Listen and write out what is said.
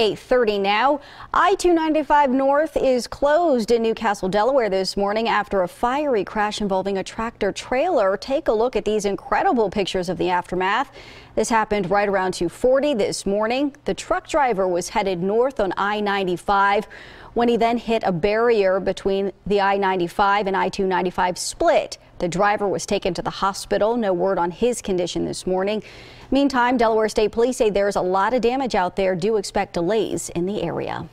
830 now. I-295 North is closed in New Castle, Delaware this morning after a fiery crash involving a tractor trailer. Take a look at these incredible pictures of the aftermath. This happened right around 240 this morning. The truck driver was headed north on I-95 when he then hit a barrier between the I-95 and I-295 split. The driver was taken to the hospital. No word on his condition this morning. Meantime, Delaware State Police say there's a lot of damage out there. Do expect delays in the area.